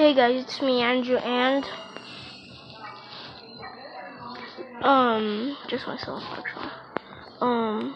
Hey guys, it's me, Andrew, and um, just myself actually. Um,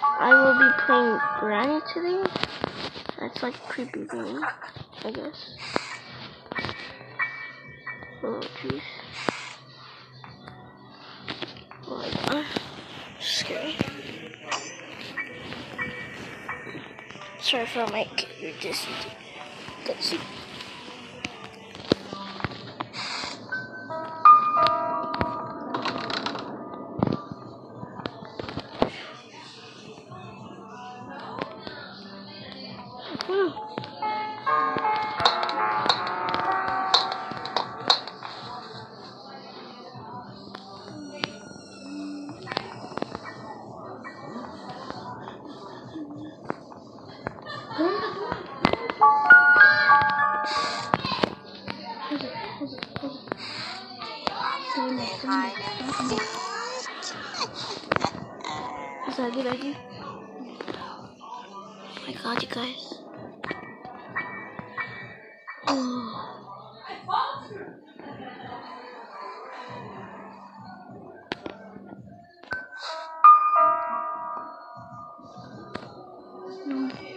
I will be playing Granny today. That's like a creepy game, I guess. Oh jeez. Oh my god, scary. Sorry for my computer distance. Let's see. Is that a good idea? Oh my god, you guys.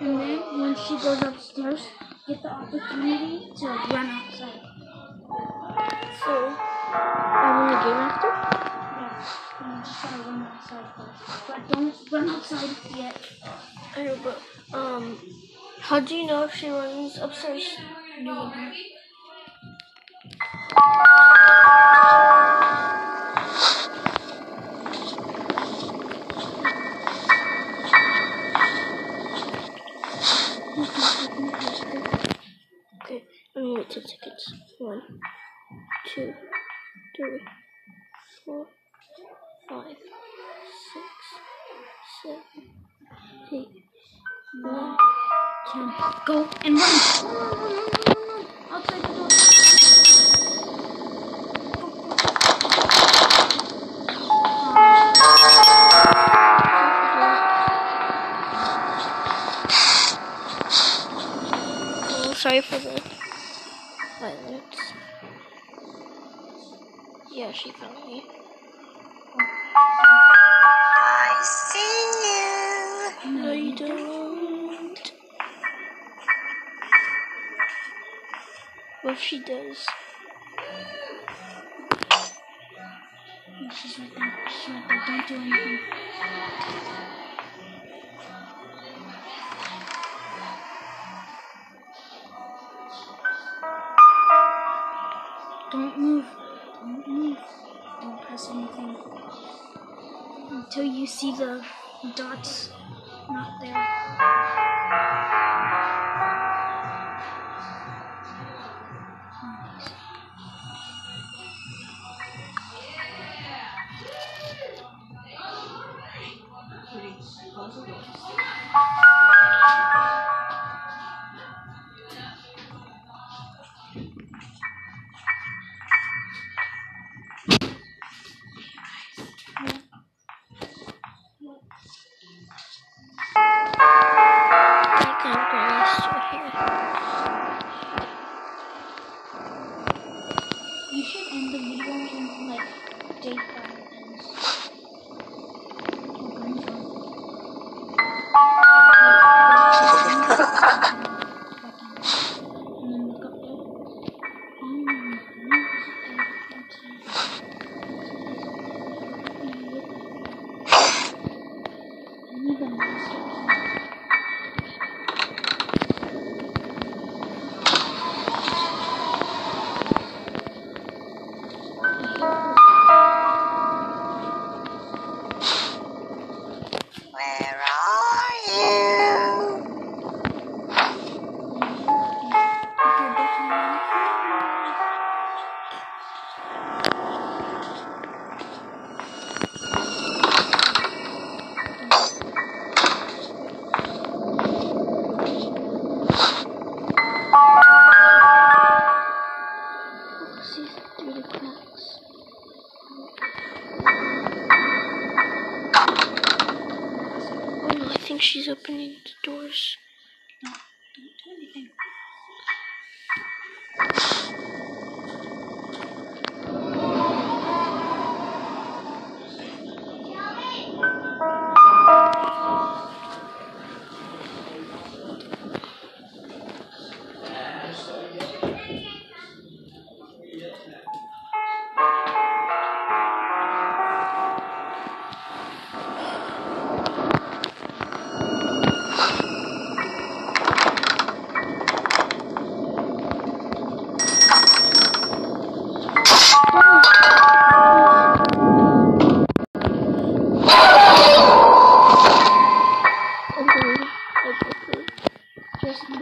And then when she goes upstairs, get the opportunity to run outside. So, I'm win the game after? Yeah, and just gonna run outside first. But don't run outside yet. I know, but, um, how do you know if she runs upstairs? You Go and run. Outside the door. Oh, sorry for the violence. Yeah, she found me. I see if she does? She's right there. She's right there. Don't do anything. Don't move. Don't move. Don't press anything until you see the dots You should end the video in like day five and even she's opening the doors. No, don't do anything.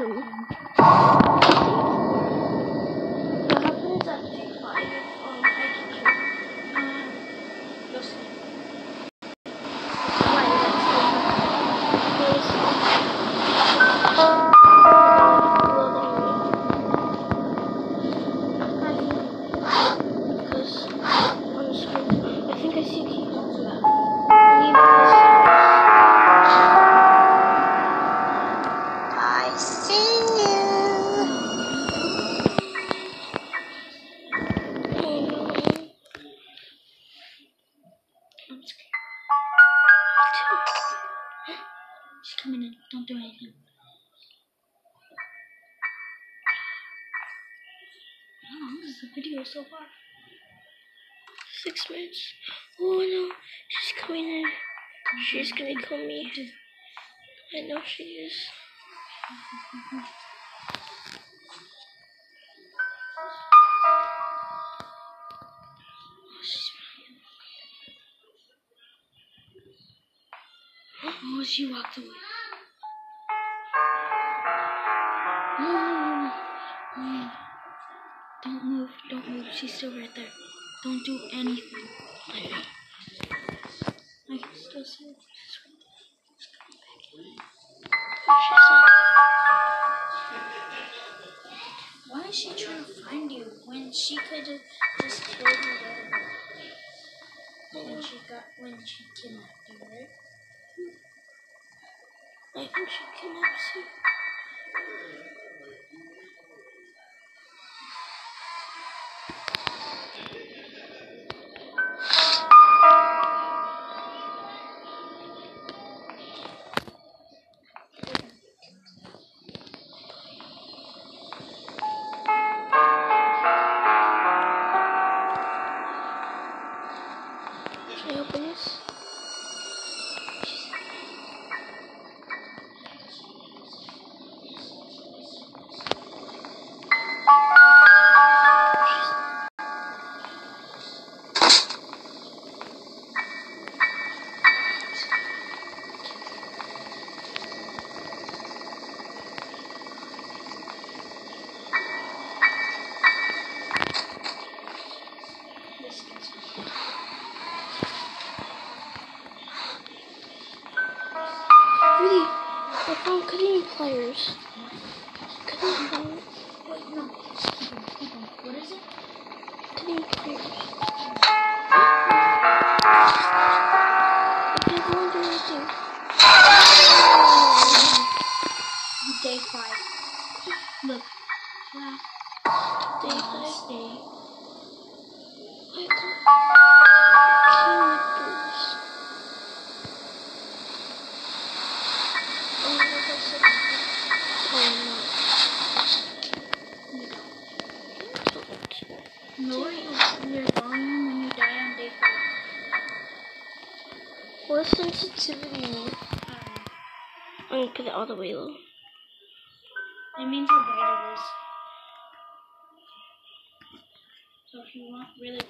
Just She's coming in. Don't do anything. How long is the video so far? Six minutes. Oh no, she's coming in. She's gonna kill me. I know she is. She walked away. Oh, oh. Don't move. Don't move. She's still right there. Don't do anything. I can still see her. She's. She's coming back. She's like, Why is she trying to find you when she could have just killed you? When she got when she kidnapped you, right? I think she kidnaps you. Cutting it all the way low. It means how bright it is. So if you want really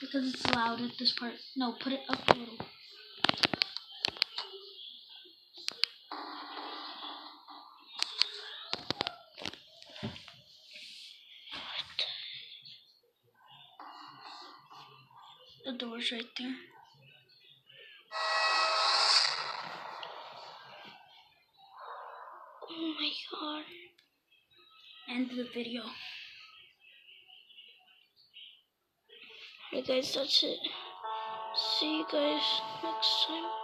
because it's loud at this part. No, put it up right there. Oh my god. end the video. Hey guys, that's it. See you guys next time.